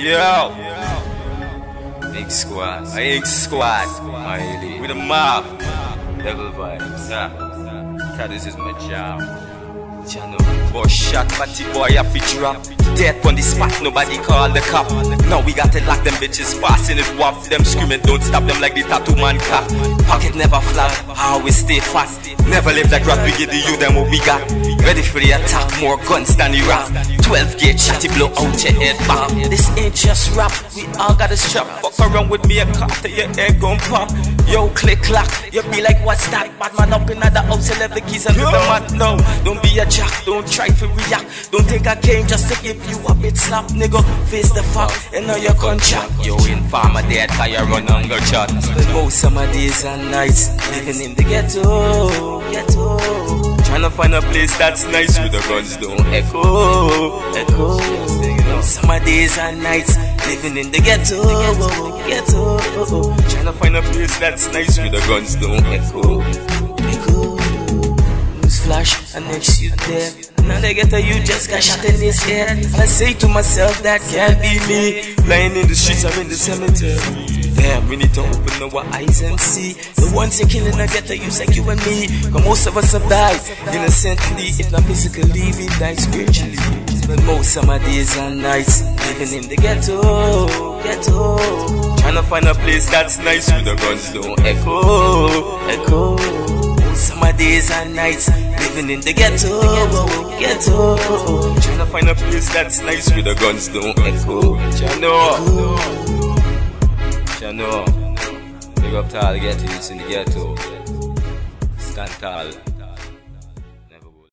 Yo! Big squad, big squad, Miley. With a mob, devil vibes. Cause this is my job. Channel. Boy shot, batty boy, I fi drop. Dead on the spot, nobody call the cop. Now we got to lock them bitches fast in it wap. Them screaming, don't stop them like the tattoo man cop. Pocket never flat, always stay fast. Never live like rap, we give the you them what we got. Ready for the attack, more guns than the rap. 12 gauge shotty blow out your head back. This ain't just rap, we all got a strap. Fuck around with me a cop till your head gon' pop. Yo, click clack, you be like, what's that? Bad man up in the house, you left the keys under the mat. No, don't be a jack, don't try to react. Don't think I came just to give you a bit slap, nigga. Face the fact, and know your contract. Yo, informer dead, cause you run hunger chat. Spend most my days and nights living in the ghetto, ghetto. Trying to find a place that's nice where the guns don't echo, echo. Summer days and nights living in the ghetto, ghetto. Trying to find a place that's nice where the guns don't echo, echo. News flash and next you there. Now they get to you just got shot in his head. And I say to myself that can't be me. Lying in the streets or in the cemetery. Damn, we need to open our eyes and see the ones they killing the ghetto use like you and me. Cause most of us have died innocently, if not physically, we died spiritually. Spend most of my days and nights living in the ghetto, ghetto. Trying to find a place that's nice where the guns don't echo, echo. Most of my days and nights living in the ghetto, ghetto. Trying to find a place that's nice where the guns don't echo. Chano. Chano. Big up to all the ghetto youths in the ghetto. Stand tall.